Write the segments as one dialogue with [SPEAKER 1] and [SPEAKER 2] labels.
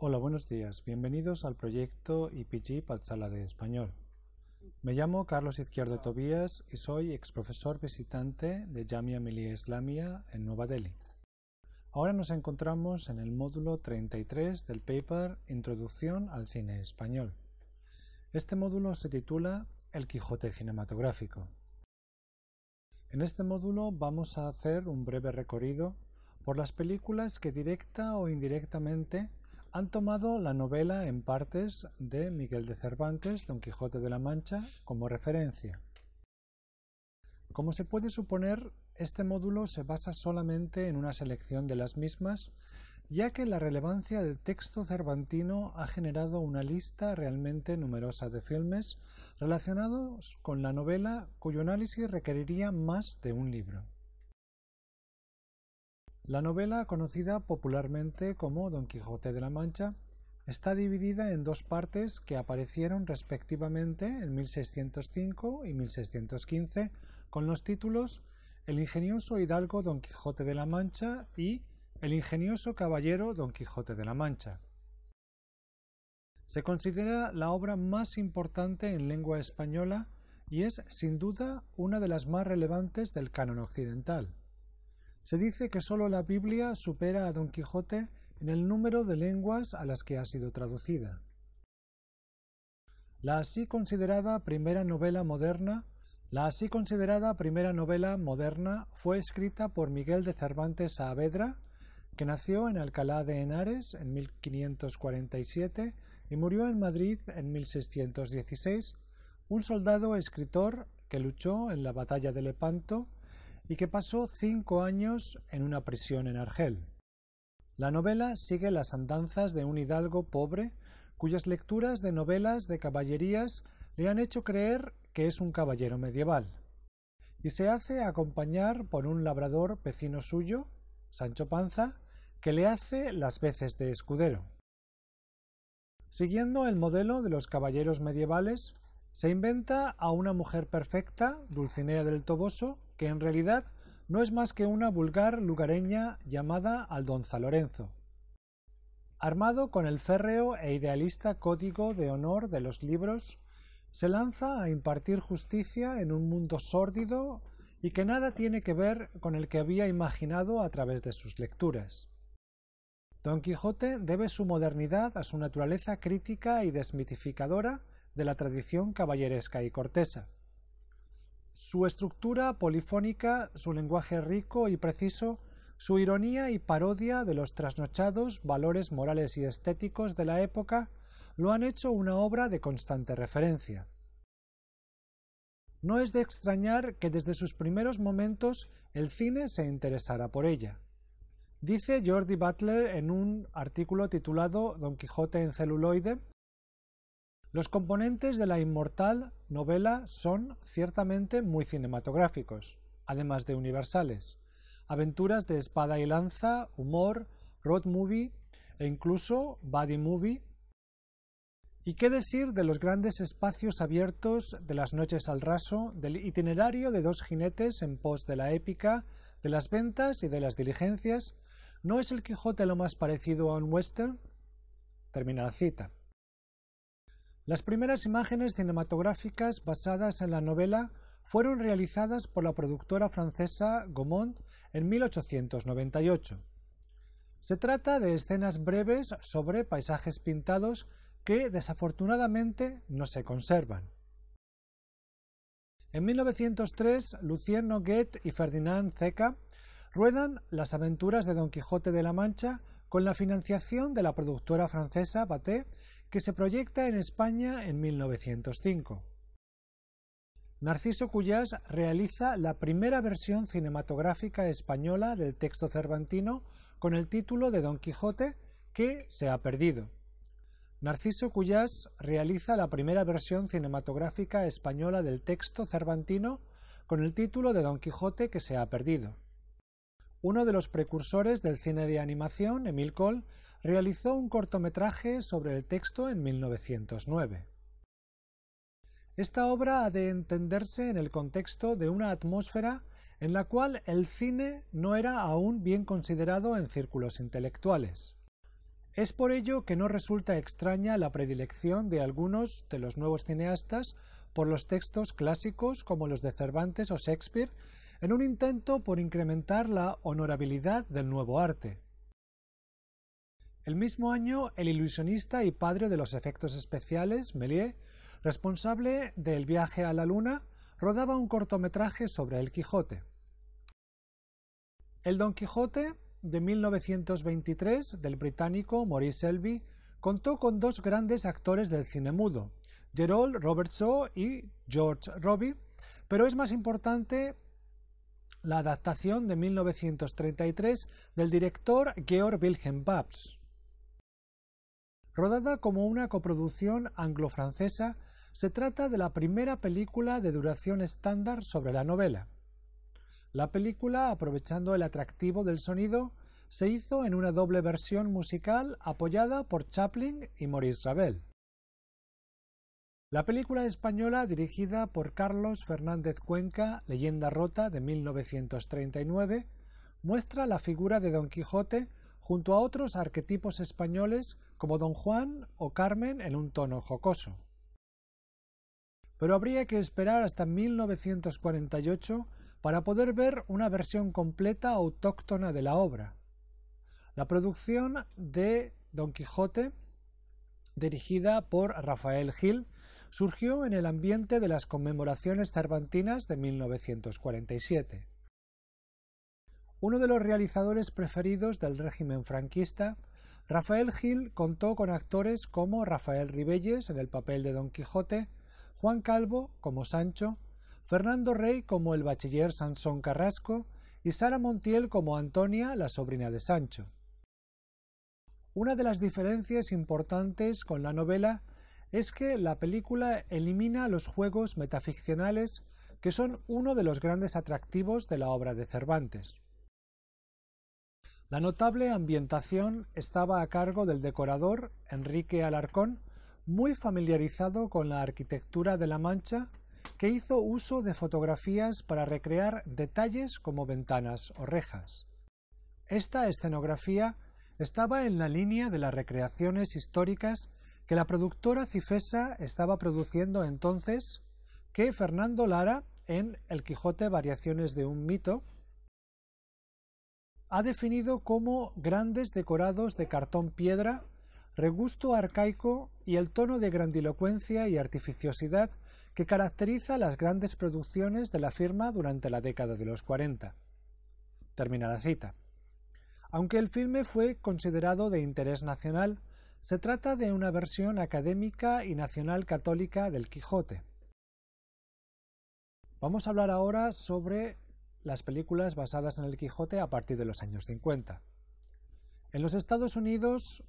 [SPEAKER 1] Hola, buenos días. Bienvenidos al proyecto IPG Patsala de Español. Me llamo Carlos Izquierdo Tobías y soy exprofesor visitante de Jamia Millia Islamia en Nueva Delhi. Ahora nos encontramos en el módulo 33 del paper Introducción al cine español. Este módulo se titula El Quijote cinematográfico. En este módulo vamos a hacer un breve recorrido por las películas que directa o indirectamente han tomado la novela en partes de Miguel de Cervantes, Don Quijote de la Mancha, como referencia. Como se puede suponer, este módulo se basa solamente en una selección de las mismas, ya que la relevancia del texto cervantino ha generado una lista realmente numerosa de filmes relacionados con la novela cuyo análisis requeriría más de un libro. La novela, conocida popularmente como Don Quijote de la Mancha, está dividida en dos partes que aparecieron respectivamente en 1605 y 1615 con los títulos El ingenioso hidalgo Don Quijote de la Mancha y El ingenioso caballero Don Quijote de la Mancha. Se considera la obra más importante en lengua española y es sin duda una de las más relevantes del canon occidental. Se dice que sólo la Biblia supera a Don Quijote en el número de lenguas a las que ha sido traducida. La así considerada primera novela moderna la así considerada primera novela moderna fue escrita por Miguel de Cervantes Saavedra, que nació en Alcalá de Henares en 1547 y murió en Madrid en 1616, un soldado escritor que luchó en la batalla de Lepanto y que pasó cinco años en una prisión en Argel. La novela sigue las andanzas de un hidalgo pobre cuyas lecturas de novelas de caballerías le han hecho creer que es un caballero medieval, y se hace acompañar por un labrador vecino suyo, Sancho Panza, que le hace las veces de escudero. Siguiendo el modelo de los caballeros medievales, se inventa a una mujer perfecta, Dulcinea del Toboso, que en realidad no es más que una vulgar lugareña llamada Aldonza Lorenzo. Armado con el férreo e idealista código de honor de los libros, se lanza a impartir justicia en un mundo sórdido y que nada tiene que ver con el que había imaginado a través de sus lecturas. Don Quijote debe su modernidad a su naturaleza crítica y desmitificadora de la tradición caballeresca y cortesa. Su estructura polifónica, su lenguaje rico y preciso, su ironía y parodia de los trasnochados valores morales y estéticos de la época lo han hecho una obra de constante referencia. No es de extrañar que desde sus primeros momentos el cine se interesara por ella. Dice Jordi Butler en un artículo titulado Don Quijote en celuloide los componentes de la inmortal novela son ciertamente muy cinematográficos, además de universales. Aventuras de espada y lanza, humor, road movie e incluso body movie. ¿Y qué decir de los grandes espacios abiertos de las noches al raso, del itinerario de dos jinetes en pos de la épica, de las ventas y de las diligencias? ¿No es el Quijote lo más parecido a un western? Termina la cita. Las primeras imágenes cinematográficas basadas en la novela fueron realizadas por la productora francesa Gaumont en 1898. Se trata de escenas breves sobre paisajes pintados que desafortunadamente no se conservan. En 1903, Lucien Noguet y Ferdinand Zeca ruedan Las aventuras de Don Quijote de la Mancha con la financiación de la productora francesa Baté, que se proyecta en España en 1905. Narciso Cuyás realiza la primera versión cinematográfica española del texto cervantino con el título de Don Quijote, que se ha perdido. Narciso Cuyás realiza la primera versión cinematográfica española del texto cervantino con el título de Don Quijote que se ha perdido. Uno de los precursores del cine de animación, Emil Cole, realizó un cortometraje sobre el texto en 1909. Esta obra ha de entenderse en el contexto de una atmósfera en la cual el cine no era aún bien considerado en círculos intelectuales. Es por ello que no resulta extraña la predilección de algunos de los nuevos cineastas por los textos clásicos como los de Cervantes o Shakespeare, en un intento por incrementar la honorabilidad del nuevo arte. El mismo año, el ilusionista y padre de los efectos especiales, Méliès, responsable del viaje a la Luna, rodaba un cortometraje sobre el Quijote. El Don Quijote de 1923 del británico Maurice Selby contó con dos grandes actores del cine mudo, Gerald Robert Shaw y George Robbie, pero es más importante la adaptación de 1933 del director Georg Wilhelm Babs. Rodada como una coproducción anglo-francesa, se trata de la primera película de duración estándar sobre la novela. La película, aprovechando el atractivo del sonido, se hizo en una doble versión musical apoyada por Chaplin y Maurice Ravel. La película española, dirigida por Carlos Fernández Cuenca, Leyenda Rota de 1939, muestra la figura de Don Quijote junto a otros arquetipos españoles como Don Juan o Carmen en un tono jocoso. Pero habría que esperar hasta 1948 para poder ver una versión completa autóctona de la obra. La producción de Don Quijote, dirigida por Rafael Gil, surgió en el ambiente de las conmemoraciones cervantinas de 1947. Uno de los realizadores preferidos del régimen franquista, Rafael Gil contó con actores como Rafael Ribelles en el papel de Don Quijote, Juan Calvo como Sancho, Fernando Rey como el bachiller Sansón Carrasco y Sara Montiel como Antonia, la sobrina de Sancho. Una de las diferencias importantes con la novela es que la película elimina los juegos metaficcionales que son uno de los grandes atractivos de la obra de Cervantes. La notable ambientación estaba a cargo del decorador Enrique Alarcón, muy familiarizado con la arquitectura de La Mancha, que hizo uso de fotografías para recrear detalles como ventanas o rejas. Esta escenografía estaba en la línea de las recreaciones históricas que la productora Cifesa estaba produciendo entonces, que Fernando Lara, en El Quijote Variaciones de un mito, ha definido como grandes decorados de cartón piedra, regusto arcaico y el tono de grandilocuencia y artificiosidad que caracteriza las grandes producciones de la firma durante la década de los 40. Termina la cita. Aunque el filme fue considerado de interés nacional, se trata de una versión académica y nacional católica del Quijote. Vamos a hablar ahora sobre las películas basadas en el Quijote a partir de los años 50. En los Estados Unidos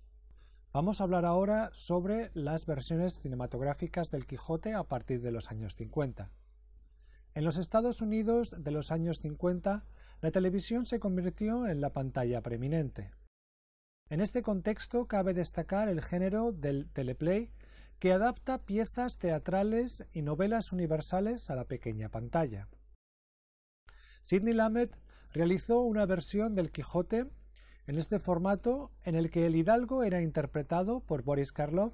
[SPEAKER 1] vamos a hablar ahora sobre las versiones cinematográficas del Quijote a partir de los años 50. En los Estados Unidos de los años 50, la televisión se convirtió en la pantalla preeminente. En este contexto cabe destacar el género del teleplay que adapta piezas teatrales y novelas universales a la pequeña pantalla. Sidney Lamet realizó una versión del Quijote en este formato en el que el hidalgo era interpretado por Boris Karloff,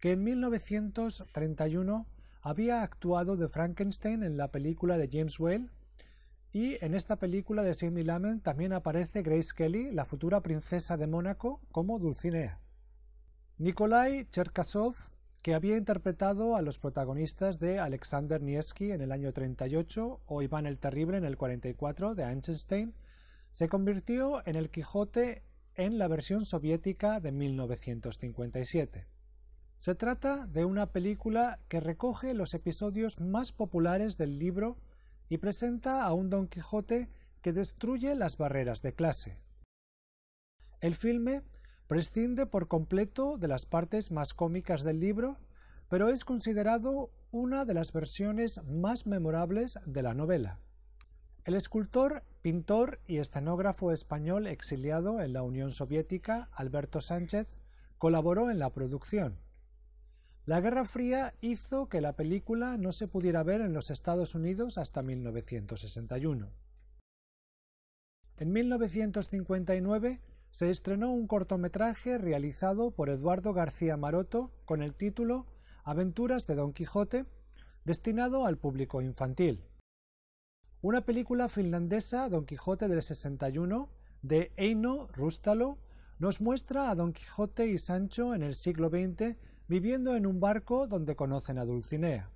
[SPEAKER 1] que en 1931 había actuado de Frankenstein en la película de James Whale, y en esta película de Sidney Lamet también aparece Grace Kelly, la futura princesa de Mónaco, como Dulcinea. Nikolai Cherkasov que había interpretado a los protagonistas de Alexander Niesky en el año 38 o Iván el Terrible en el 44 de Einstein, se convirtió en el Quijote en la versión soviética de 1957. Se trata de una película que recoge los episodios más populares del libro y presenta a un Don Quijote que destruye las barreras de clase. El filme Prescinde por completo de las partes más cómicas del libro, pero es considerado una de las versiones más memorables de la novela. El escultor, pintor y escenógrafo español exiliado en la Unión Soviética, Alberto Sánchez, colaboró en la producción. La Guerra Fría hizo que la película no se pudiera ver en los Estados Unidos hasta 1961. En 1959 se estrenó un cortometraje realizado por Eduardo García Maroto con el título Aventuras de Don Quijote, destinado al público infantil. Una película finlandesa, Don Quijote del 61, de Eino Rustalo, nos muestra a Don Quijote y Sancho en el siglo XX viviendo en un barco donde conocen a Dulcinea.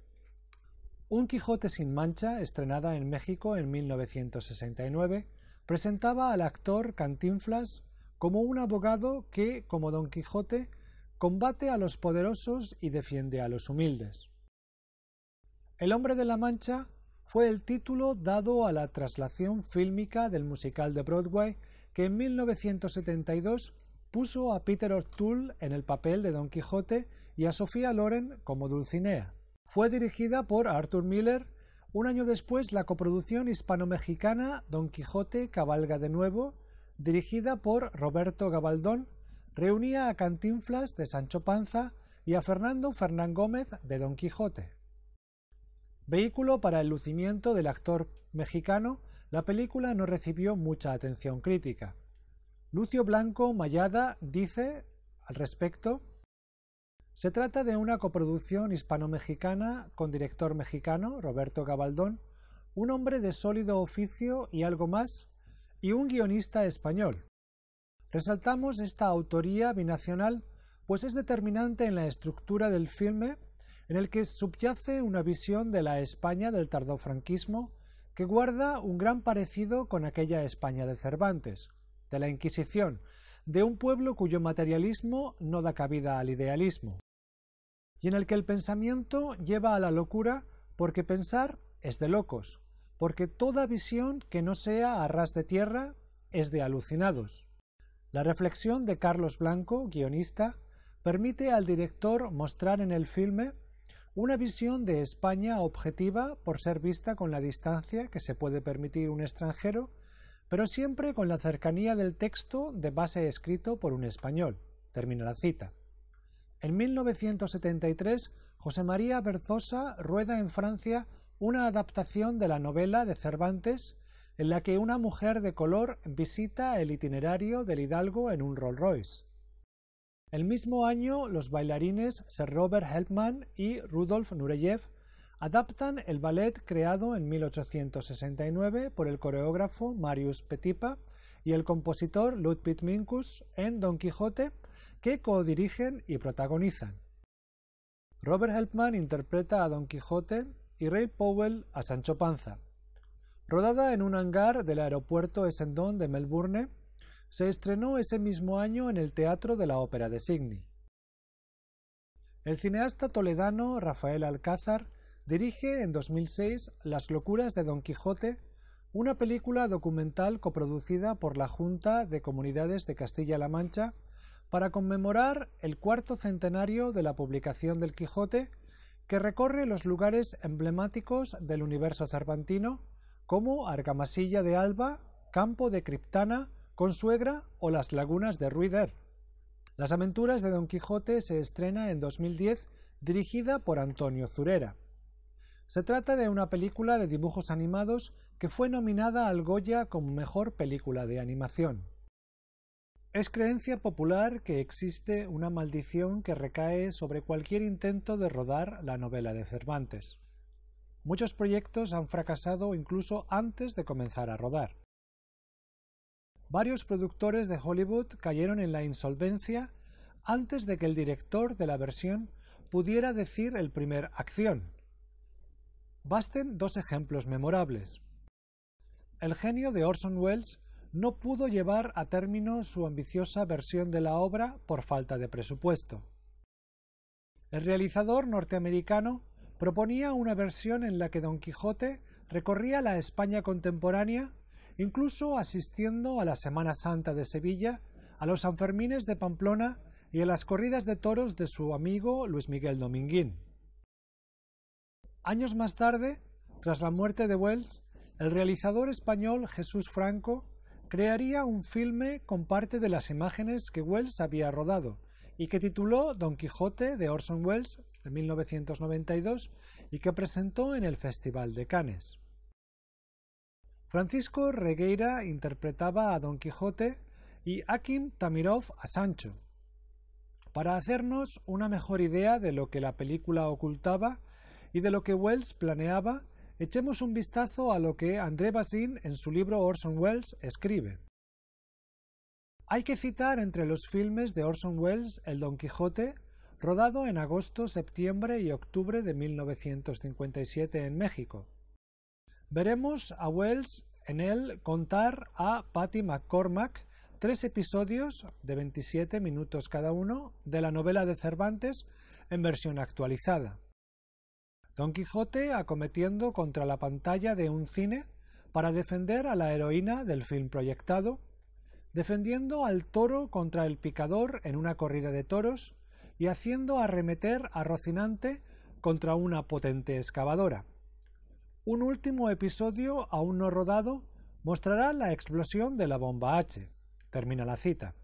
[SPEAKER 1] Un Quijote sin mancha, estrenada en México en 1969, presentaba al actor Cantinflas como un abogado que, como Don Quijote, combate a los poderosos y defiende a los humildes. El hombre de la Mancha fue el título dado a la traslación fílmica del musical de Broadway que en 1972 puso a Peter O'Toole en el papel de Don Quijote y a Sofía Loren como Dulcinea. Fue dirigida por Arthur Miller. Un año después, la coproducción hispano-mexicana Don Quijote cabalga de nuevo dirigida por Roberto Gabaldón, reunía a Cantinflas de Sancho Panza y a Fernando Fernán Gómez de Don Quijote. Vehículo para el lucimiento del actor mexicano, la película no recibió mucha atención crítica. Lucio Blanco Mayada dice al respecto se trata de una coproducción hispano-mexicana con director mexicano, Roberto Gabaldón, un hombre de sólido oficio y algo más, y un guionista español. Resaltamos esta autoría binacional pues es determinante en la estructura del filme en el que subyace una visión de la España del tardofranquismo que guarda un gran parecido con aquella España de Cervantes, de la Inquisición, de un pueblo cuyo materialismo no da cabida al idealismo, y en el que el pensamiento lleva a la locura porque pensar es de locos, porque toda visión que no sea a ras de tierra es de alucinados. La reflexión de Carlos Blanco, guionista, permite al director mostrar en el filme una visión de España objetiva por ser vista con la distancia que se puede permitir un extranjero, pero siempre con la cercanía del texto de base escrito por un español. Termina la cita. En 1973, José María Berzosa rueda en Francia una adaptación de la novela de Cervantes en la que una mujer de color visita el itinerario del hidalgo en un Rolls Royce. El mismo año, los bailarines Sir Robert Helpman y Rudolf Nureyev adaptan el ballet creado en 1869 por el coreógrafo Marius Petipa y el compositor Ludwig Minkus en Don Quijote, que codirigen y protagonizan. Robert Helpman interpreta a Don Quijote y Ray Powell a Sancho Panza. Rodada en un hangar del aeropuerto Essendon de Melbourne, se estrenó ese mismo año en el Teatro de la Ópera de Sydney. El cineasta toledano Rafael Alcázar dirige en 2006 Las locuras de Don Quijote, una película documental coproducida por la Junta de Comunidades de Castilla-La Mancha para conmemorar el cuarto centenario de la publicación del Quijote que recorre los lugares emblemáticos del universo cervantino como Argamasilla de Alba, Campo de Criptana, Consuegra o las lagunas de Ruider. Las aventuras de Don Quijote se estrena en 2010 dirigida por Antonio Zurera. Se trata de una película de dibujos animados que fue nominada al Goya como mejor película de animación. Es creencia popular que existe una maldición que recae sobre cualquier intento de rodar la novela de Cervantes. Muchos proyectos han fracasado incluso antes de comenzar a rodar. Varios productores de Hollywood cayeron en la insolvencia antes de que el director de la versión pudiera decir el primer acción. Basten dos ejemplos memorables. El genio de Orson Welles no pudo llevar a término su ambiciosa versión de la obra por falta de presupuesto. El realizador norteamericano proponía una versión en la que Don Quijote recorría la España contemporánea, incluso asistiendo a la Semana Santa de Sevilla, a los Sanfermines de Pamplona y a las corridas de toros de su amigo Luis Miguel Dominguín. Años más tarde, tras la muerte de Wells, el realizador español Jesús Franco crearía un filme con parte de las imágenes que Wells había rodado y que tituló Don Quijote de Orson Welles de 1992 y que presentó en el Festival de Cannes. Francisco Regueira interpretaba a Don Quijote y Akim Tamirov a Sancho. Para hacernos una mejor idea de lo que la película ocultaba y de lo que Wells planeaba, echemos un vistazo a lo que André Bazin en su libro Orson Welles escribe. Hay que citar entre los filmes de Orson Welles El Don Quijote, rodado en agosto, septiembre y octubre de 1957 en México. Veremos a Wells en él contar a Patty McCormack tres episodios de 27 minutos cada uno de la novela de Cervantes en versión actualizada. Don Quijote acometiendo contra la pantalla de un cine para defender a la heroína del film proyectado defendiendo al toro contra el picador en una corrida de toros y haciendo arremeter a Rocinante contra una potente excavadora. Un último episodio aún no rodado mostrará la explosión de la bomba H. Termina la cita.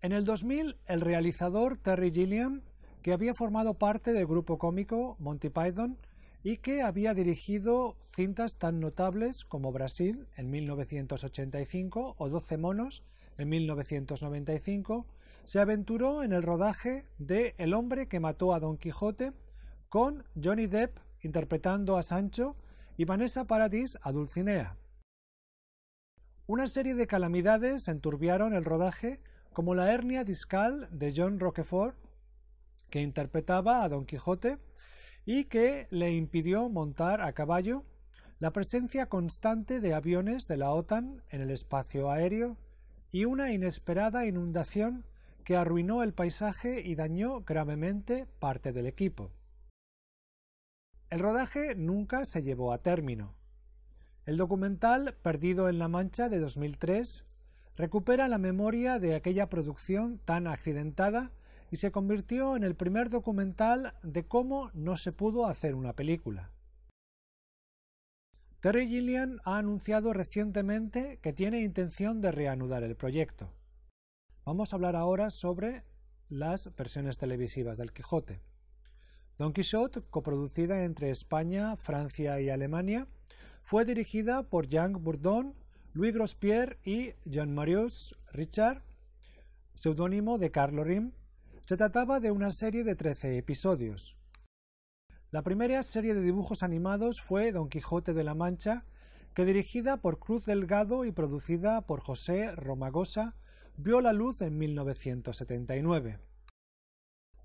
[SPEAKER 1] En el 2000, el realizador Terry Gilliam, que había formado parte del grupo cómico Monty Python, y que había dirigido cintas tan notables como Brasil en 1985 o Doce monos en 1995, se aventuró en el rodaje de El hombre que mató a Don Quijote con Johnny Depp interpretando a Sancho y Vanessa Paradis a Dulcinea. Una serie de calamidades enturbiaron el rodaje como la hernia discal de John Roquefort, que interpretaba a Don Quijote, y que le impidió montar a caballo la presencia constante de aviones de la OTAN en el espacio aéreo y una inesperada inundación que arruinó el paisaje y dañó gravemente parte del equipo. El rodaje nunca se llevó a término. El documental Perdido en la Mancha de 2003 recupera la memoria de aquella producción tan accidentada y se convirtió en el primer documental de cómo no se pudo hacer una película. Terry Gilliam ha anunciado recientemente que tiene intención de reanudar el proyecto. Vamos a hablar ahora sobre las versiones televisivas del Quijote. Don Quixote, coproducida entre España, Francia y Alemania, fue dirigida por Jean Bourdon, Louis Grospierre y Jean-Marius Richard, seudónimo de Carlo Rim, se trataba de una serie de 13 episodios. La primera serie de dibujos animados fue Don Quijote de la Mancha, que dirigida por Cruz Delgado y producida por José Romagosa, vio la luz en 1979.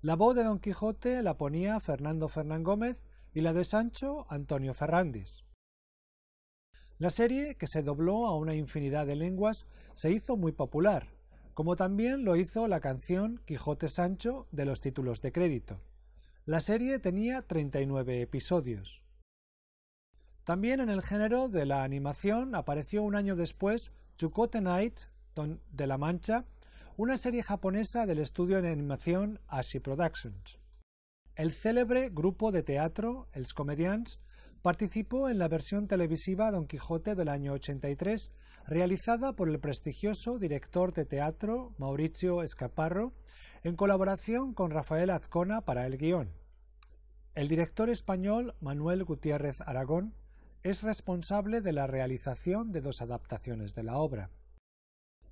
[SPEAKER 1] La voz de Don Quijote la ponía Fernando Fernán Gómez y la de Sancho Antonio Ferrandis. La serie, que se dobló a una infinidad de lenguas, se hizo muy popular, como también lo hizo la canción Quijote Sancho de los títulos de crédito. La serie tenía 39 episodios. También en el género de la animación apareció un año después Chukote Night de la Mancha, una serie japonesa del estudio de animación Ashi Productions. El célebre grupo de teatro, Els Comedians, participó en la versión televisiva Don Quijote del año 83 realizada por el prestigioso director de teatro Mauricio Escaparro, en colaboración con Rafael Azcona para el guion. El director español Manuel Gutiérrez Aragón es responsable de la realización de dos adaptaciones de la obra.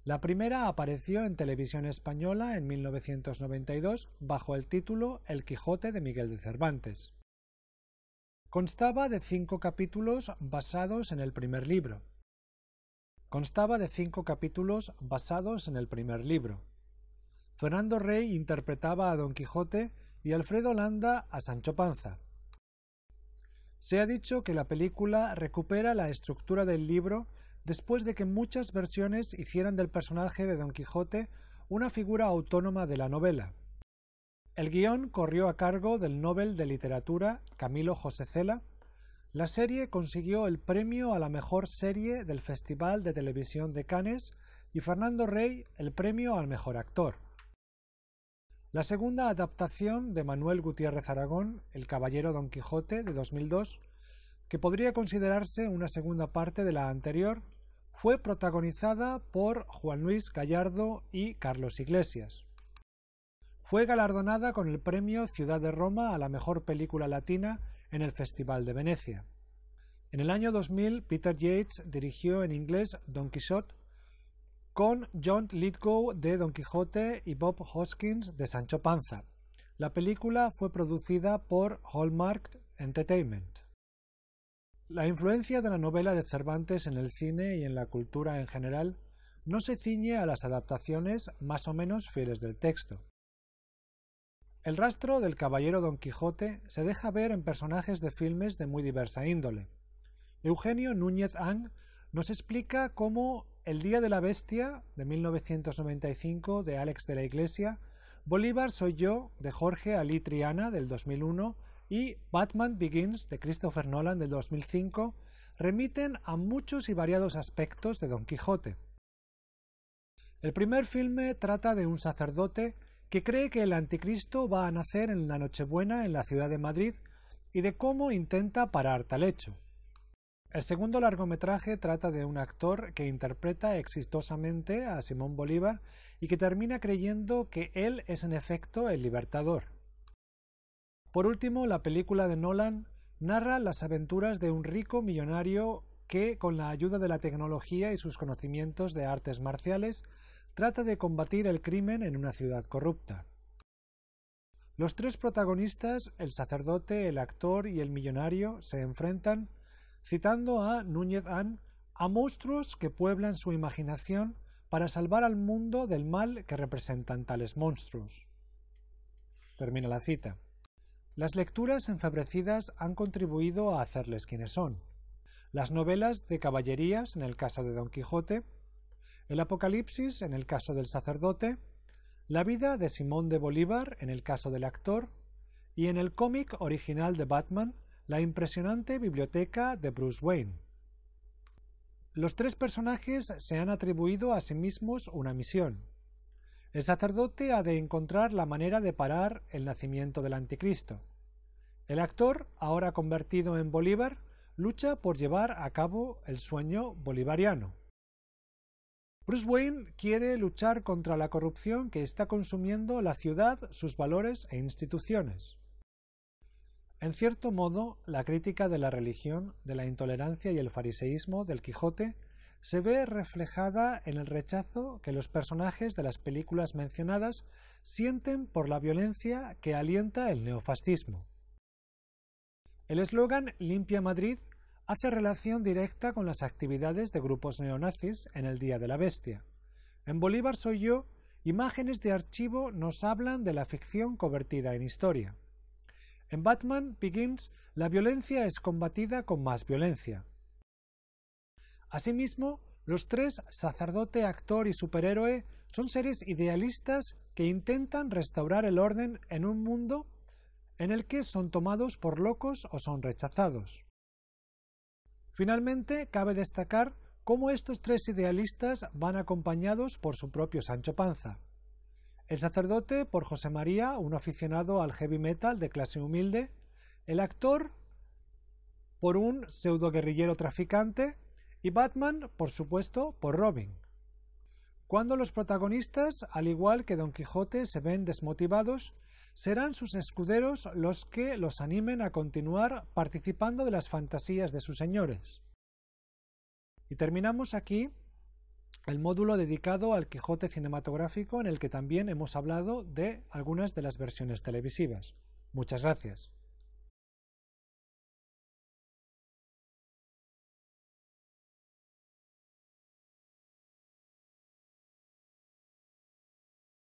[SPEAKER 1] La primera apareció en televisión española en 1992 bajo el título El Quijote de Miguel de Cervantes. Constaba de cinco capítulos basados en el primer libro, Constaba de cinco capítulos basados en el primer libro. Fernando Rey interpretaba a Don Quijote y Alfredo Landa a Sancho Panza. Se ha dicho que la película recupera la estructura del libro después de que muchas versiones hicieran del personaje de Don Quijote una figura autónoma de la novela. El guion corrió a cargo del Nobel de Literatura Camilo José Cela, la serie consiguió el premio a la mejor serie del Festival de Televisión de Cannes y Fernando Rey el premio al mejor actor. La segunda adaptación de Manuel Gutiérrez Aragón, El Caballero Don Quijote, de 2002, que podría considerarse una segunda parte de la anterior, fue protagonizada por Juan Luis Gallardo y Carlos Iglesias. Fue galardonada con el premio Ciudad de Roma a la mejor película latina en el Festival de Venecia. En el año 2000, Peter Yates dirigió en inglés Don Quixote, con John Lithgow de Don Quijote y Bob Hoskins de Sancho Panza. La película fue producida por Hallmark Entertainment. La influencia de la novela de Cervantes en el cine y en la cultura en general no se ciñe a las adaptaciones más o menos fieles del texto. El rastro del caballero Don Quijote se deja ver en personajes de filmes de muy diversa índole. Eugenio Núñez Ang nos explica cómo El Día de la Bestia, de 1995, de Alex de la Iglesia, Bolívar Soy Yo, de Jorge Ali Triana, del 2001, y Batman Begins, de Christopher Nolan, del 2005, remiten a muchos y variados aspectos de Don Quijote. El primer filme trata de un sacerdote que cree que el anticristo va a nacer en la Nochebuena en la ciudad de Madrid y de cómo intenta parar tal hecho. El segundo largometraje trata de un actor que interpreta exitosamente a Simón Bolívar y que termina creyendo que él es en efecto el libertador. Por último, la película de Nolan narra las aventuras de un rico millonario que, con la ayuda de la tecnología y sus conocimientos de artes marciales, trata de combatir el crimen en una ciudad corrupta. Los tres protagonistas, el sacerdote, el actor y el millonario, se enfrentan citando a Núñez An, a monstruos que pueblan su imaginación para salvar al mundo del mal que representan tales monstruos. Termina la cita. Las lecturas enfebrecidas han contribuido a hacerles quienes son. Las novelas de caballerías, en el caso de Don Quijote, el Apocalipsis, en el caso del sacerdote, la vida de Simón de Bolívar, en el caso del actor, y en el cómic original de Batman, la impresionante biblioteca de Bruce Wayne. Los tres personajes se han atribuido a sí mismos una misión. El sacerdote ha de encontrar la manera de parar el nacimiento del anticristo. El actor, ahora convertido en Bolívar, lucha por llevar a cabo el sueño bolivariano. Bruce Wayne quiere luchar contra la corrupción que está consumiendo la ciudad, sus valores e instituciones. En cierto modo, la crítica de la religión, de la intolerancia y el fariseísmo del Quijote se ve reflejada en el rechazo que los personajes de las películas mencionadas sienten por la violencia que alienta el neofascismo. El eslogan Limpia Madrid hace relación directa con las actividades de grupos neonazis en el Día de la Bestia. En Bolívar soy yo, imágenes de archivo nos hablan de la ficción convertida en historia. En Batman Begins, la violencia es combatida con más violencia. Asimismo, los tres, sacerdote, actor y superhéroe, son seres idealistas que intentan restaurar el orden en un mundo en el que son tomados por locos o son rechazados. Finalmente, cabe destacar cómo estos tres idealistas van acompañados por su propio Sancho Panza. El sacerdote por José María, un aficionado al heavy metal de clase humilde. El actor por un pseudo guerrillero traficante. Y Batman, por supuesto, por Robin. Cuando los protagonistas, al igual que Don Quijote, se ven desmotivados, serán sus escuderos los que los animen a continuar participando de las fantasías de sus señores. Y terminamos aquí el módulo dedicado al Quijote cinematográfico en el que también hemos hablado de algunas de las versiones televisivas. Muchas gracias.